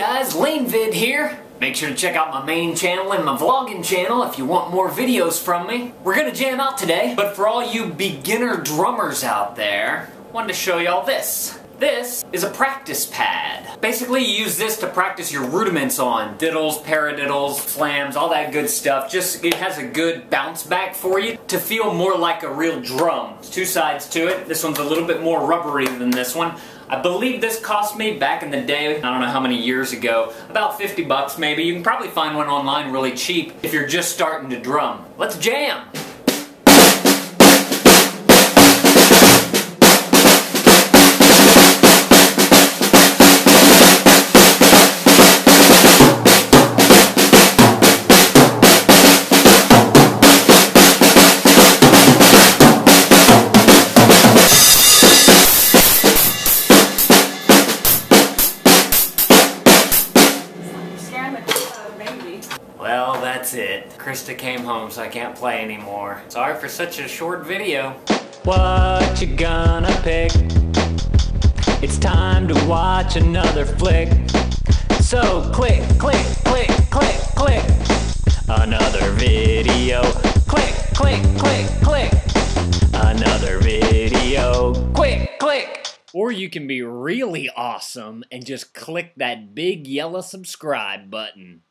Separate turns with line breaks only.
guys, LaneVid here. Make sure to check out my main channel and my vlogging channel if you want more videos from me. We're gonna jam out today, but for all you beginner drummers out there, wanted to show y'all this. This is a practice pad. Basically, you use this to practice your rudiments on. Diddles, paradiddles, flams, all that good stuff. Just, it has a good bounce back for you to feel more like a real drum. There's two sides to it. This one's a little bit more rubbery than this one. I believe this cost me back in the day, I don't know how many years ago, about 50 bucks maybe. You can probably find one online really cheap if you're just starting to drum. Let's jam! Well, that's it. Krista came home, so I can't play anymore. Sorry for such a short video. What you gonna pick? It's time to watch another flick. So click, click, click, click, click. Another video. Click, click, click, click. Or you can be really awesome and just click that big yellow subscribe button.